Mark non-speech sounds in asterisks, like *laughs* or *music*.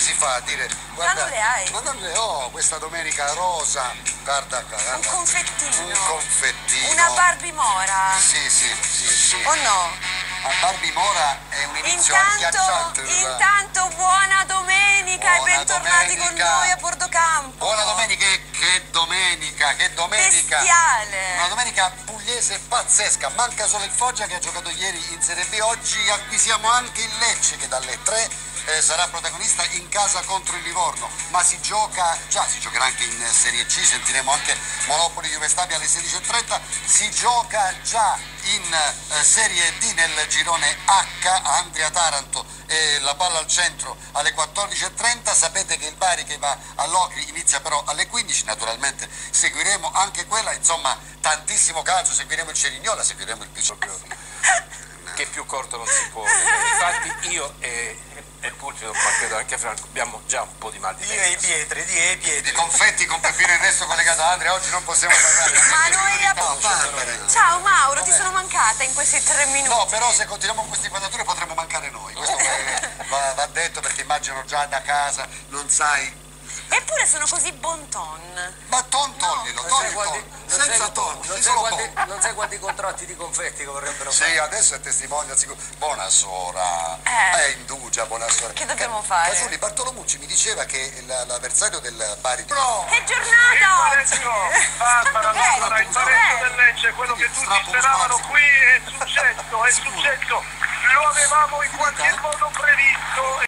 come si fa a dire guarda, non le hai. ma non le ho questa domenica rosa guarda qua Un guarda. confettino. un confettino Una Barbie Mora. sì sì sì sì O no? ma Barbie Mora è un inizio Intanto, intanto buona domenica Buona e bentornati con domenica. noi a Bordo Campo. buona domenica che- che domenica che domenica. Bestiale. Una domenica pugliese pazzesca, manca solo il Foggia che ha giocato ieri in Serie B, oggi acquisiamo anche il Lecce che dalle 3 eh, sarà protagonista in casa contro il Livorno, ma si gioca già, si giocherà anche in Serie C, sentiremo anche Monopoli Juve Stabia alle 16.30, si gioca già in eh, Serie D nel girone H, Andria Taranto e la palla al centro alle 14.30, sapete che il Bari che va all'Ocri inizia però alle 15, naturalmente seguiremo anche quella, insomma tantissimo calcio, seguiremo il Cerignola, seguiremo il Picciocchioni. che più corto non si può. Infatti io e, e Pulpito, ma credo anche Franco, abbiamo già un po' di mal di Dio e i testa. pietri, Dio e i Di pietri. confetti con Peppino Ernesto collegato a Andrea, oggi non possiamo *laughs* parlare. Ma noi a- No, Barbara. Ciao Mauro, ti sono mancata in questi tre minuti. No, però se continuiamo con queste inquadrature potremmo mancare noi. Questo *laughs* va, va detto perché immagino già da casa, non sai. Eppure sono così bon ton. Ma ton sai il quanti, ton, senza ton, non sai quanti- non sai quanti contratti di confetti che vorrebbero Sì, fare. adesso è testimonial sicuro. Buonasera. Eh. È indugia, buonasera. Che dobbiamo Ca- fare? Casulli, Bartolomucci mi diceva che la- l'avversario del Bari... No! Che giornata! *laughs* Barbara, Dov'è? Barbara, il pareggio del Lecce, quello che tutti speravano qui è successo, è successo, lo avevamo in qualche modo previsto.